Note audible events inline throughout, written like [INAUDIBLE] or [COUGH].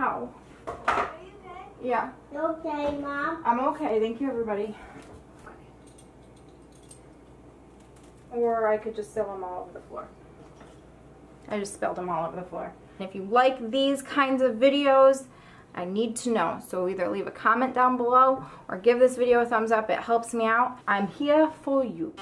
Are you okay? Yeah, Okay, Mom. I'm okay. Thank you, everybody. Or I could just spill them all over the floor. I just spilled them all over the floor. If you like these kinds of videos, I need to know. So either leave a comment down below or give this video a thumbs up. It helps me out. I'm here for you.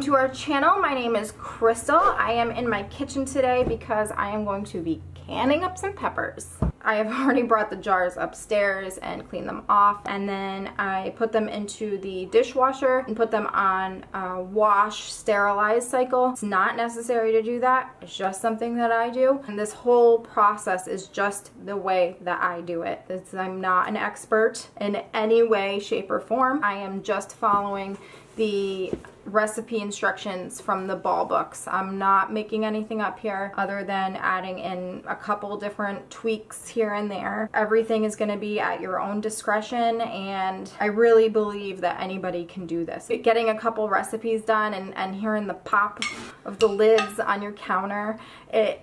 Welcome to our channel. My name is Crystal. I am in my kitchen today because I am going to be canning up some peppers. I have [LAUGHS] already brought the jars upstairs and cleaned them off and then I put them into the dishwasher and put them on a wash sterilize cycle. It's not necessary to do that. It's just something that I do and this whole process is just the way that I do it. It's, I'm not an expert in any way, shape, or form. I am just following the recipe instructions from the ball books. I'm not making anything up here other than adding in a couple different tweaks here and there. Everything is going to be at your own discretion and I really believe that anybody can do this. Getting a couple recipes done and, and hearing the pop of the lids on your counter, it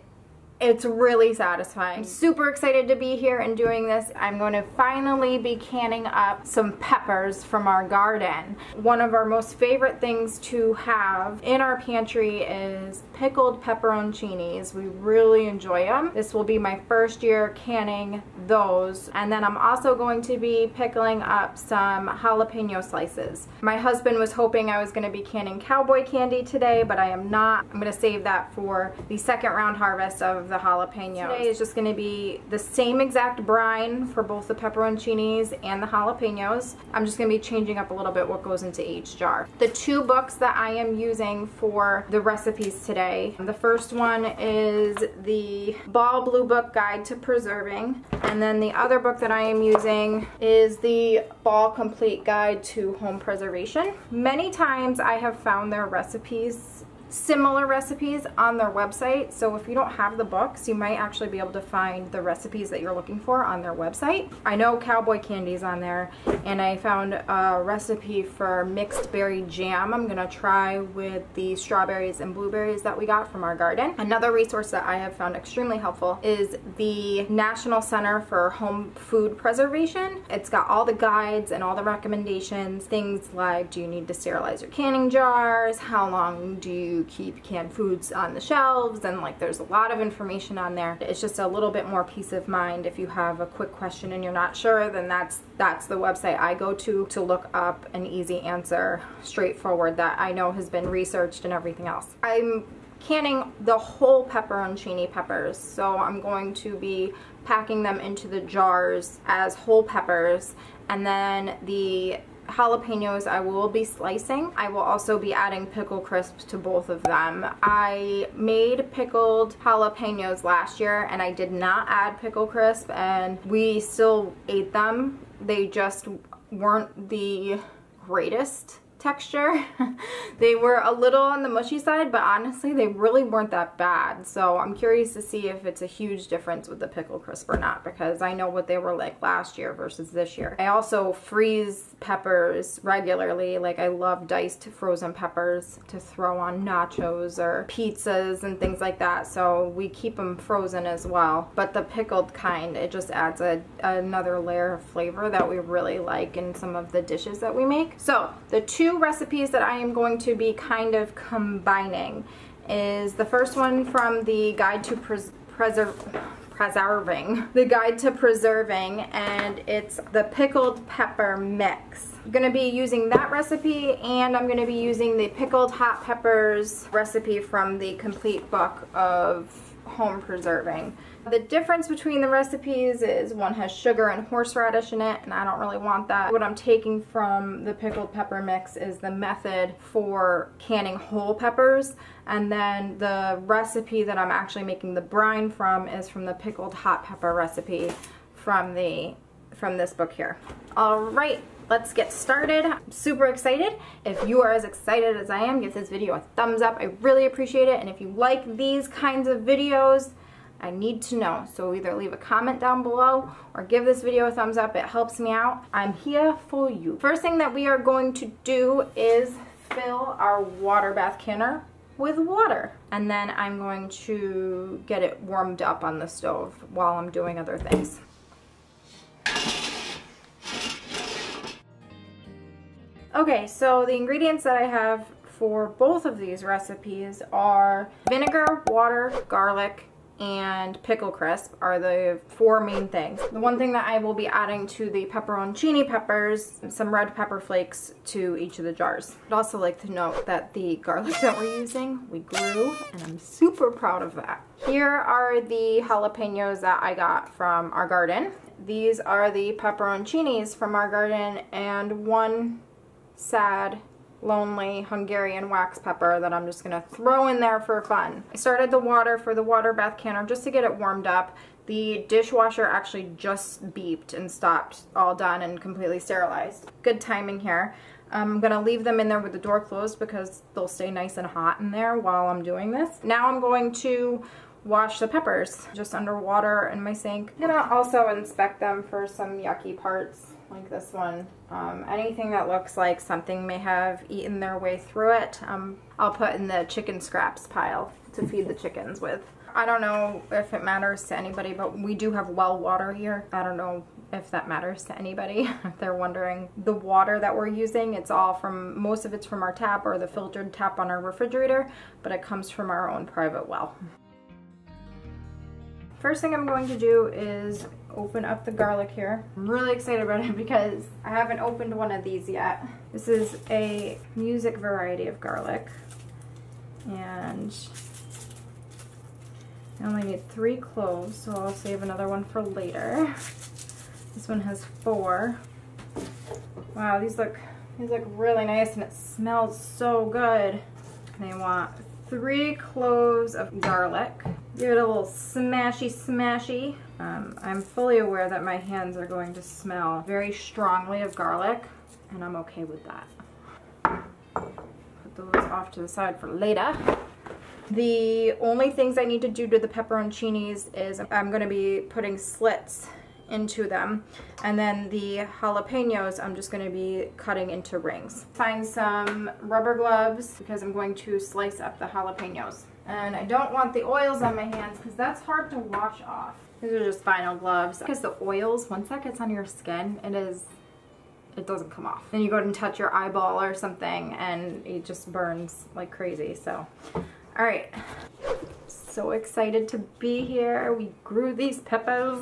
it's really satisfying. I'm super excited to be here and doing this. I'm going to finally be canning up some peppers from our garden. One of our most favorite things to have in our pantry is pickled pepperoncinis. We really enjoy them. This will be my first year canning those. And then I'm also going to be pickling up some jalapeno slices. My husband was hoping I was going to be canning cowboy candy today, but I am not. I'm going to save that for the second round harvest of the jalapenos. Today is just going to be the same exact brine for both the pepperoncinis and the jalapenos. I'm just going to be changing up a little bit what goes into each jar. The two books that I am using for the recipes today, the first one is the Ball Blue Book Guide to Preserving, and then the other book that I am using is the Ball Complete Guide to Home Preservation. Many times I have found their recipes similar recipes on their website. So if you don't have the books, you might actually be able to find the recipes that you're looking for on their website. I know cowboy candy's on there and I found a recipe for mixed berry jam. I'm gonna try with the strawberries and blueberries that we got from our garden. Another resource that I have found extremely helpful is the National Center for Home Food Preservation. It's got all the guides and all the recommendations, things like do you need to sterilize your canning jars, how long do you keep canned foods on the shelves and like there's a lot of information on there. It's just a little bit more peace of mind if you have a quick question and you're not sure then that's that's the website I go to to look up an easy answer straightforward that I know has been researched and everything else. I'm canning the whole pepperoncini peppers so I'm going to be packing them into the jars as whole peppers and then the jalapenos I will be slicing. I will also be adding pickle crisps to both of them. I made pickled jalapenos last year and I did not add pickle crisp and we still ate them. They just weren't the greatest texture. [LAUGHS] they were a little on the mushy side, but honestly, they really weren't that bad. So I'm curious to see if it's a huge difference with the pickle crisp or not, because I know what they were like last year versus this year. I also freeze peppers regularly. Like I love diced frozen peppers to throw on nachos or pizzas and things like that. So we keep them frozen as well. But the pickled kind, it just adds a, another layer of flavor that we really like in some of the dishes that we make. So the two two recipes that I am going to be kind of combining is the first one from the Guide to Pres Preserve preserving [LAUGHS] the guide to preserving and it's the pickled pepper mix I'm gonna be using that recipe and I'm gonna be using the pickled hot peppers recipe from the complete book of home preserving. The difference between the recipes is one has sugar and horseradish in it and I don't really want that. What I'm taking from the pickled pepper mix is the method for canning whole peppers and then the recipe that I'm actually making the brine from is from the pickled hot pepper recipe from the from this book here. All right, let's get started. I'm super excited. If you are as excited as I am, give this video a thumbs up. I really appreciate it. And if you like these kinds of videos, I need to know. So either leave a comment down below or give this video a thumbs up. It helps me out. I'm here for you. First thing that we are going to do is fill our water bath canner with water. And then I'm going to get it warmed up on the stove while I'm doing other things. Okay, so the ingredients that I have for both of these recipes are vinegar, water, garlic, and pickle crisp are the four main things. The one thing that I will be adding to the pepperoncini peppers, some red pepper flakes to each of the jars. I'd also like to note that the garlic that we're using, we grew and I'm super proud of that. Here are the jalapenos that I got from our garden. These are the pepperoncinis from our garden and one sad lonely Hungarian wax pepper that I'm just gonna throw in there for fun. I started the water for the water bath canner just to get it warmed up. The dishwasher actually just beeped and stopped, all done and completely sterilized. Good timing here. I'm gonna leave them in there with the door closed because they'll stay nice and hot in there while I'm doing this. Now I'm going to wash the peppers just under water in my sink. I'm gonna also inspect them for some yucky parts like this one. Um, anything that looks like something may have eaten their way through it, um, I'll put in the chicken scraps pile to feed the chickens with. I don't know if it matters to anybody, but we do have well water here. I don't know if that matters to anybody. [LAUGHS] if they're wondering the water that we're using, it's all from, most of it's from our tap or the filtered tap on our refrigerator, but it comes from our own private well. First thing I'm going to do is open up the garlic here. I'm really excited about it [LAUGHS] because I haven't opened one of these yet. This is a music variety of garlic. And I only need three cloves, so I'll save another one for later. This one has four. Wow, these look these look really nice and it smells so good. And I want three cloves of garlic. Give it a little smashy smashy. Um, I'm fully aware that my hands are going to smell very strongly of garlic and I'm okay with that. Put those off to the side for later. The only things I need to do to the pepperoncinis is I'm going to be putting slits into them. And then the jalapenos, I'm just gonna be cutting into rings. Find some rubber gloves because I'm going to slice up the jalapenos. And I don't want the oils on my hands because that's hard to wash off. These are just vinyl gloves. Because the oils, once that gets on your skin, it is, it doesn't come off. Then you go and touch your eyeball or something and it just burns like crazy, so. All right, so excited to be here. We grew these peppers.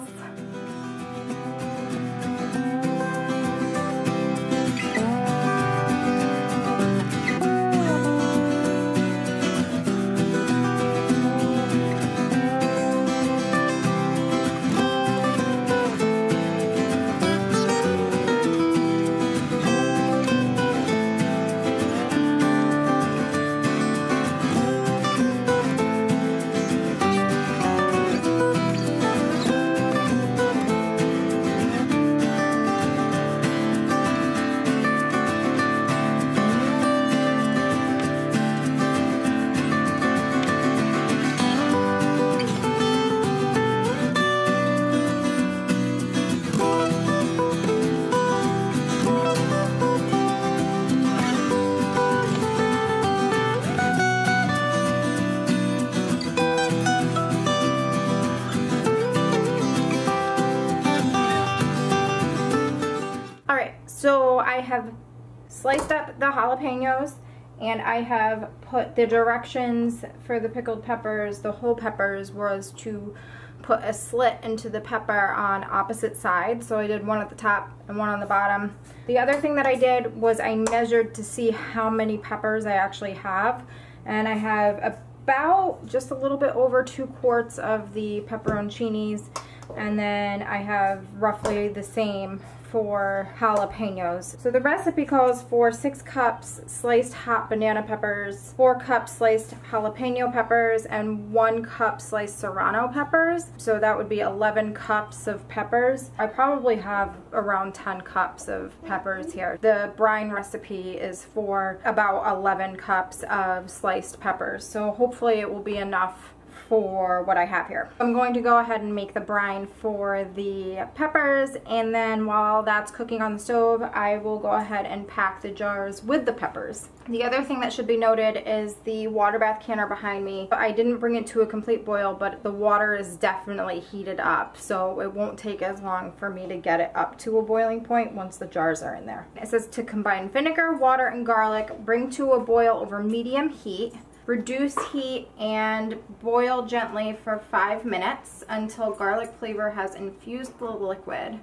Up the jalapenos and I have put the directions for the pickled peppers, the whole peppers, was to put a slit into the pepper on opposite sides. So I did one at the top and one on the bottom. The other thing that I did was I measured to see how many peppers I actually have. And I have about just a little bit over two quarts of the pepperoncinis and then I have roughly the same for jalapenos. So the recipe calls for six cups sliced hot banana peppers, four cups sliced jalapeno peppers, and one cup sliced serrano peppers. So that would be 11 cups of peppers. I probably have around 10 cups of peppers here. The brine recipe is for about 11 cups of sliced peppers. So hopefully it will be enough for what I have here. I'm going to go ahead and make the brine for the peppers and then while that's cooking on the stove I will go ahead and pack the jars with the peppers. The other thing that should be noted is the water bath canner behind me. I didn't bring it to a complete boil but the water is definitely heated up so it won't take as long for me to get it up to a boiling point once the jars are in there. It says to combine vinegar, water, and garlic, bring to a boil over medium heat. Reduce heat and boil gently for five minutes until garlic flavor has infused the liquid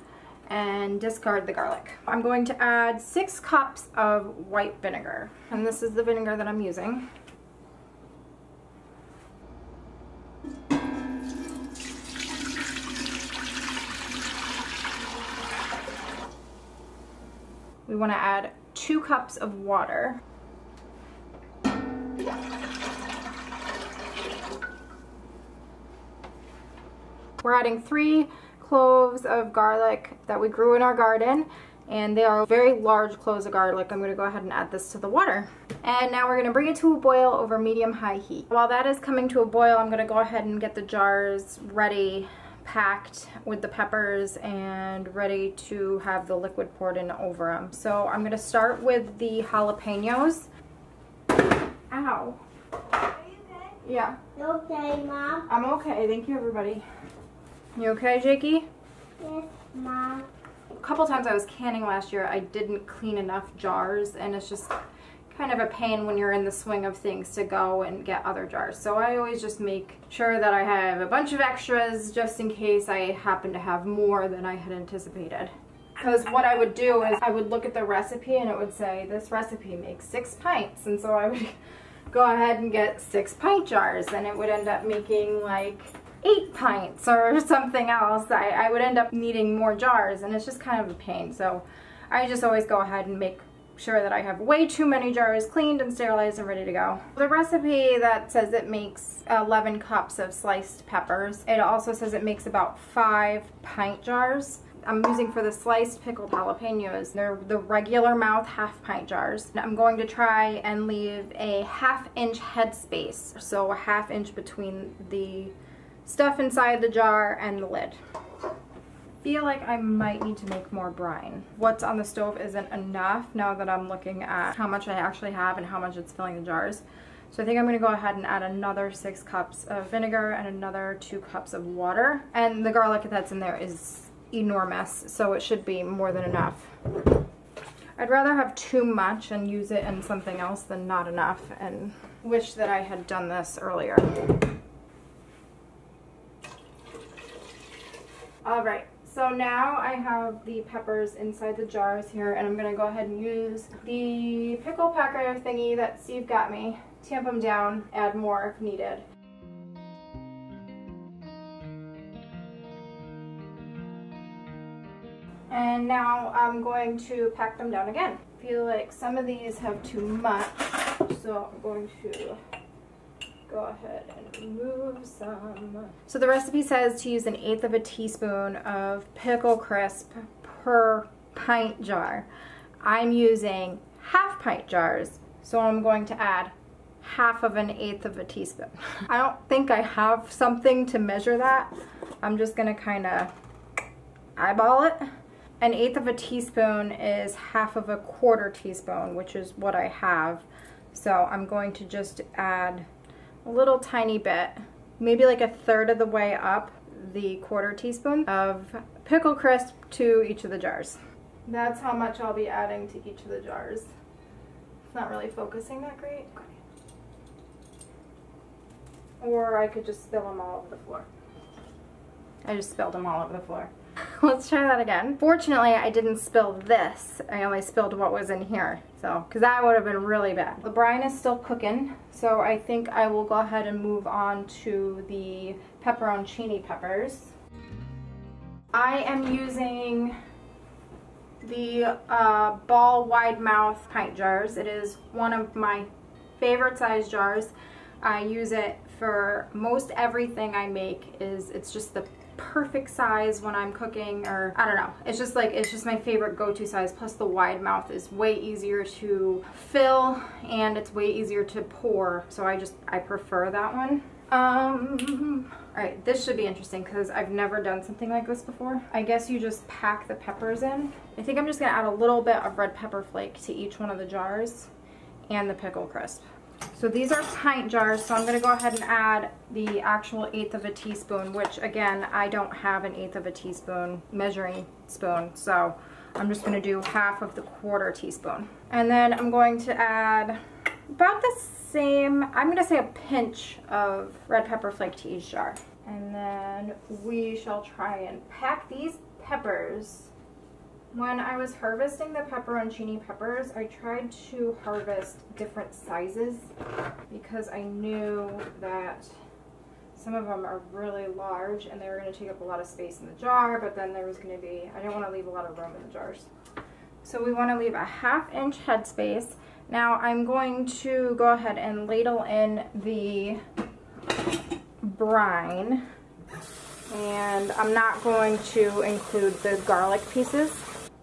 and discard the garlic. I'm going to add six cups of white vinegar and this is the vinegar that I'm using. We want to add two cups of water We're adding three cloves of garlic that we grew in our garden and they are very large cloves of garlic. I'm gonna go ahead and add this to the water. And now we're gonna bring it to a boil over medium-high heat. While that is coming to a boil, I'm gonna go ahead and get the jars ready, packed with the peppers and ready to have the liquid poured in over them. So I'm gonna start with the jalapenos. Ow. Are you okay? Yeah, You okay, Mom? I'm okay. Thank you, everybody. You okay, Jakey? Yes, Mom. A couple times I was canning last year, I didn't clean enough jars, and it's just kind of a pain when you're in the swing of things to go and get other jars. So I always just make sure that I have a bunch of extras just in case I happen to have more than I had anticipated. Because what I would do is I would look at the recipe and it would say this recipe makes six pints and so I would [LAUGHS] go ahead and get six pint jars and it would end up making like eight pints or [LAUGHS] something else. I, I would end up needing more jars and it's just kind of a pain. So I just always go ahead and make sure that I have way too many jars cleaned and sterilized and ready to go. The recipe that says it makes 11 cups of sliced peppers, it also says it makes about five pint jars. I'm using for the sliced pickled jalapenos. They're the regular mouth half pint jars. I'm going to try and leave a half inch head space, so a half inch between the stuff inside the jar and the lid. Feel like I might need to make more brine. What's on the stove isn't enough now that I'm looking at how much I actually have and how much it's filling the jars. So I think I'm gonna go ahead and add another six cups of vinegar and another two cups of water. And the garlic that's in there is enormous, so it should be more than enough. I'd rather have too much and use it in something else than not enough and wish that I had done this earlier. All right, so now I have the peppers inside the jars here and I'm gonna go ahead and use the pickle packer thingy that Steve got me, tamp them down, add more if needed. And now I'm going to pack them down again. I feel like some of these have too much, so I'm going to go ahead and remove some. So the recipe says to use an eighth of a teaspoon of pickle crisp per pint jar. I'm using half pint jars, so I'm going to add half of an eighth of a teaspoon. [LAUGHS] I don't think I have something to measure that. I'm just gonna kind of eyeball it. An eighth of a teaspoon is half of a quarter teaspoon, which is what I have. So I'm going to just add little tiny bit, maybe like a third of the way up the quarter teaspoon of pickle crisp to each of the jars. That's how much I'll be adding to each of the jars. It's not really focusing that great. Or I could just spill them all over the floor. I just spilled them all over the floor. [LAUGHS] let's try that again. Fortunately, I didn't spill this. I only spilled what was in here. So, because that would have been really bad. The brine is still cooking, so I think I will go ahead and move on to the pepperoncini peppers. I am using the uh, ball wide mouth pint jars. It is one of my favorite size jars. I use it for most everything I make is it's just the perfect size when I'm cooking or I don't know. It's just like, it's just my favorite go-to size. Plus the wide mouth is way easier to fill and it's way easier to pour. So I just, I prefer that one. Um, all right, this should be interesting because I've never done something like this before. I guess you just pack the peppers in. I think I'm just gonna add a little bit of red pepper flake to each one of the jars and the pickle crisp. So these are pint jars, so I'm gonna go ahead and add the actual eighth of a teaspoon, which again, I don't have an eighth of a teaspoon measuring spoon, so I'm just gonna do half of the quarter teaspoon. And then I'm going to add about the same, I'm gonna say a pinch of red pepper flake to each jar. And then we shall try and pack these peppers when I was harvesting the pepperoncini peppers, I tried to harvest different sizes because I knew that some of them are really large and they were going to take up a lot of space in the jar, but then there was going to be, I didn't want to leave a lot of room in the jars. So we want to leave a half inch headspace. Now I'm going to go ahead and ladle in the brine and I'm not going to include the garlic pieces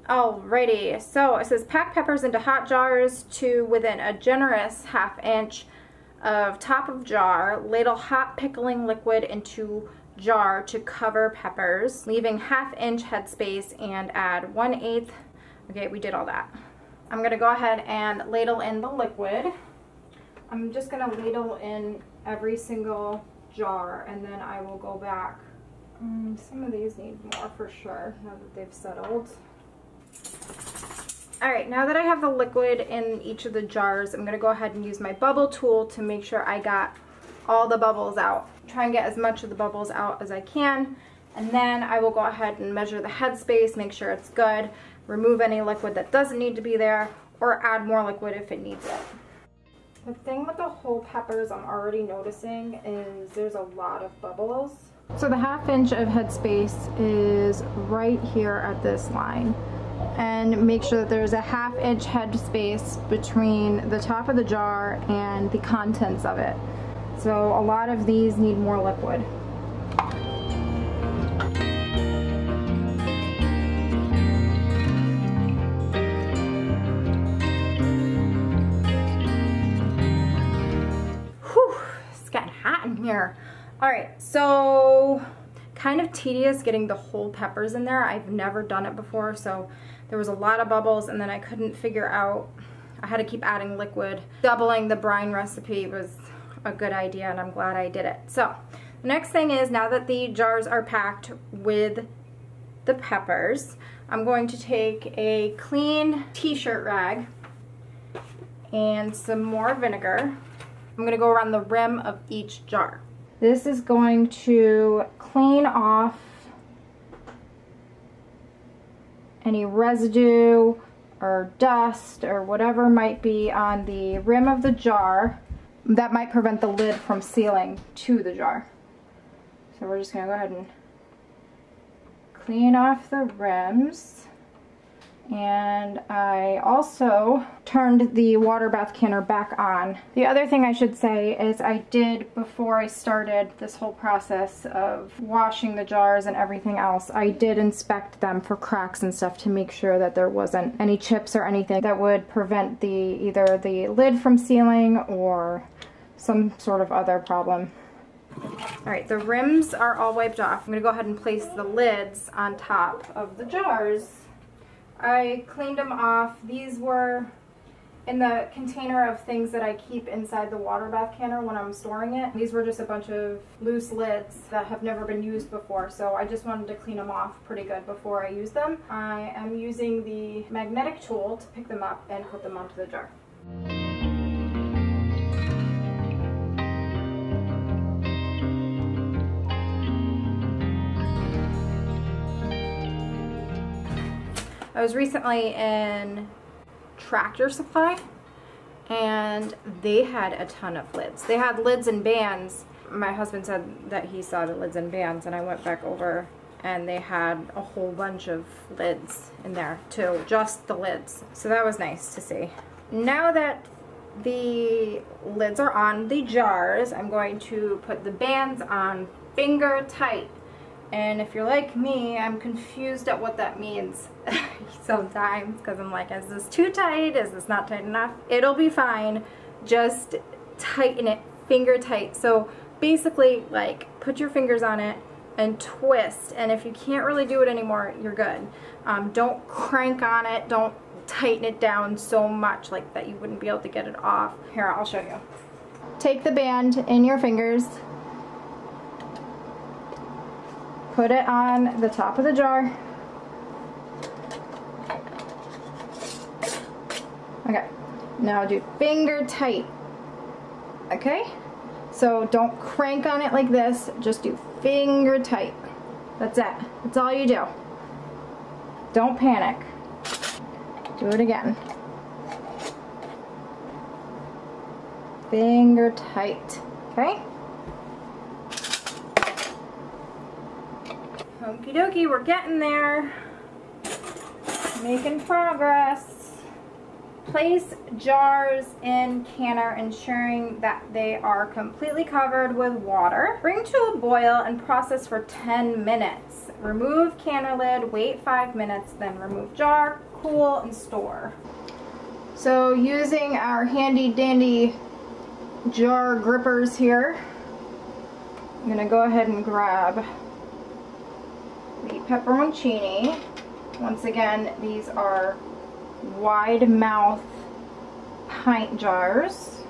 Alrighty, so it says pack peppers into hot jars to within a generous half inch of top of jar. Ladle hot pickling liquid into jar to cover peppers, leaving half inch headspace and add 1 8 Okay, we did all that. I'm gonna go ahead and ladle in the liquid. I'm just gonna ladle in every single jar and then I will go back. Um, some of these need more for sure now that they've settled. All right, now that I have the liquid in each of the jars, I'm gonna go ahead and use my bubble tool to make sure I got all the bubbles out. Try and get as much of the bubbles out as I can. And then I will go ahead and measure the headspace, make sure it's good, remove any liquid that doesn't need to be there, or add more liquid if it needs it. The thing with the whole peppers I'm already noticing is there's a lot of bubbles. So the half inch of headspace is right here at this line and make sure that there's a half inch head space between the top of the jar and the contents of it. So a lot of these need more liquid. Whew, it's getting hot in here. All right, so kind of tedious getting the whole peppers in there. I've never done it before, so there was a lot of bubbles and then I couldn't figure out, I had to keep adding liquid. Doubling the brine recipe was a good idea and I'm glad I did it. So the next thing is now that the jars are packed with the peppers, I'm going to take a clean t-shirt rag and some more vinegar. I'm gonna go around the rim of each jar. This is going to clean off any residue or dust or whatever might be on the rim of the jar that might prevent the lid from sealing to the jar. So we're just going to go ahead and clean off the rims and I also turned the water bath canner back on. The other thing I should say is I did, before I started this whole process of washing the jars and everything else, I did inspect them for cracks and stuff to make sure that there wasn't any chips or anything that would prevent the either the lid from sealing or some sort of other problem. All right, the rims are all wiped off. I'm gonna go ahead and place the lids on top of the jars. I cleaned them off. These were in the container of things that I keep inside the water bath canner when I'm storing it. These were just a bunch of loose lids that have never been used before, so I just wanted to clean them off pretty good before I use them. I am using the magnetic tool to pick them up and put them onto the jar. I was recently in Tractor Supply and they had a ton of lids. They had lids and bands. My husband said that he saw the lids and bands and I went back over and they had a whole bunch of lids in there too, just the lids. So that was nice to see. Now that the lids are on the jars, I'm going to put the bands on finger tight. And if you're like me, I'm confused at what that means [LAUGHS] sometimes because I'm like, is this too tight? Is this not tight enough? It'll be fine. Just tighten it finger tight. So basically like put your fingers on it and twist. And if you can't really do it anymore, you're good. Um, don't crank on it. Don't tighten it down so much like that you wouldn't be able to get it off. Here, I'll show you. Take the band in your fingers. Put it on the top of the jar. Okay, now do finger tight. Okay, so don't crank on it like this, just do finger tight. That's it, that's all you do. Don't panic. Do it again. Finger tight, okay? Okie dokie, we're getting there. Making progress. Place jars in canner ensuring that they are completely covered with water. Bring to a boil and process for 10 minutes. Remove canner lid, wait 5 minutes, then remove jar, cool, and store. So using our handy dandy jar grippers here, I'm to go ahead and grab pepperoncini. Once again, these are wide mouth pint jars.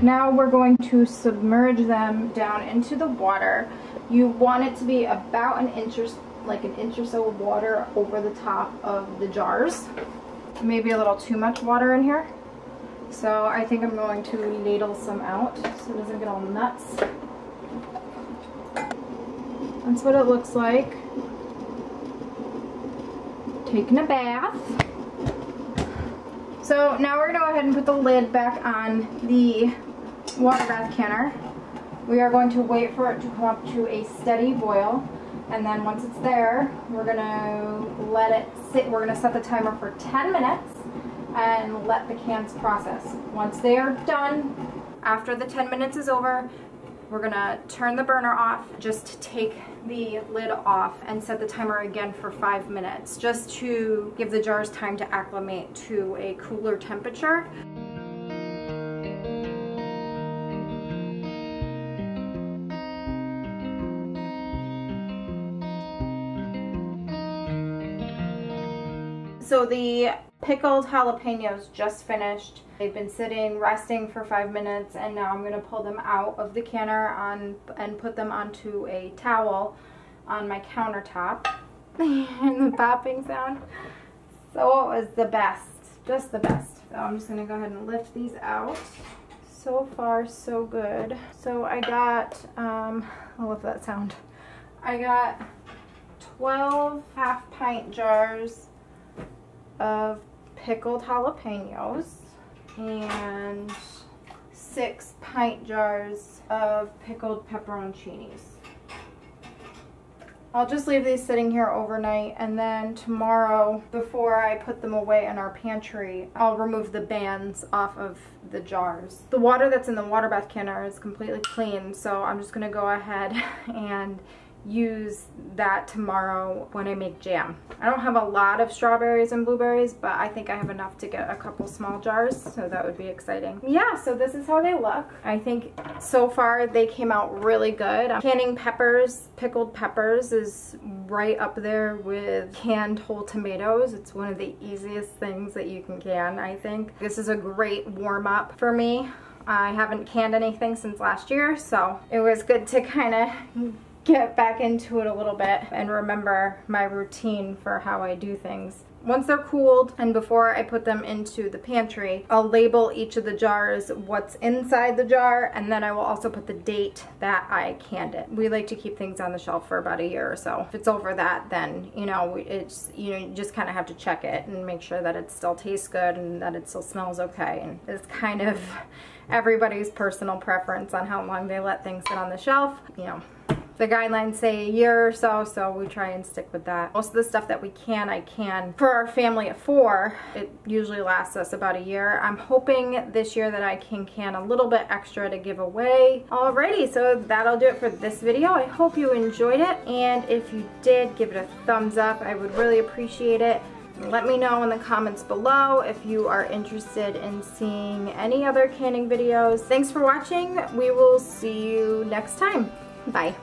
Now we're going to submerge them down into the water. You want it to be about an inch like an inch or so of water over the top of the jars. Maybe a little too much water in here. So I think I'm going to ladle some out so it doesn't get all nuts. That's what it looks like. Taking a bath. So now we're to go ahead and put the lid back on the water bath canner. We are going to wait for it to come up to a steady boil. And then once it's there, we're to let it sit. We're to set the timer for 10 minutes and let the cans process. Once they are done, after the 10 minutes is over, we're gonna turn the burner off, just take the lid off and set the timer again for five minutes, just to give the jars time to acclimate to a cooler temperature. So the pickled jalapenos just finished. They've been sitting, resting for five minutes, and now I'm gonna pull them out of the canner on and put them onto a towel on my countertop. [LAUGHS] and the popping sound. So it was the best, just the best. So I'm just gonna go ahead and lift these out. So far, so good. So I got, um, I love that sound. I got 12 half pint jars of pickled jalapenos and six pint jars of pickled pepperoncinis. I'll just leave these sitting here overnight and then tomorrow before I put them away in our pantry I'll remove the bands off of the jars. The water that's in the water bath canner is completely clean so I'm just gonna go ahead [LAUGHS] and use that tomorrow when I make jam. I don't have a lot of strawberries and blueberries, but I think I have enough to get a couple small jars, so that would be exciting. Yeah, so this is how they look. I think so far they came out really good. Um, canning peppers, pickled peppers is right up there with canned whole tomatoes. It's one of the easiest things that you can can, I think. This is a great warm up for me. I haven't canned anything since last year, so it was good to kind of get back into it a little bit and remember my routine for how I do things. Once they're cooled and before I put them into the pantry, I'll label each of the jars what's inside the jar and then I will also put the date that I canned it. We like to keep things on the shelf for about a year or so. If it's over that, then, you know, it's, you know, you just kind of have to check it and make sure that it still tastes good and that it still smells okay. And it's kind of [LAUGHS] everybody's personal preference on how long they let things sit on the shelf, you know the guidelines say a year or so, so we try and stick with that. Most of the stuff that we can, I can. For our family of four, it usually lasts us about a year. I'm hoping this year that I can can a little bit extra to give away. Alrighty, so that'll do it for this video. I hope you enjoyed it, and if you did, give it a thumbs up. I would really appreciate it. Let me know in the comments below if you are interested in seeing any other canning videos. Thanks for watching. We will see you next time. Bye.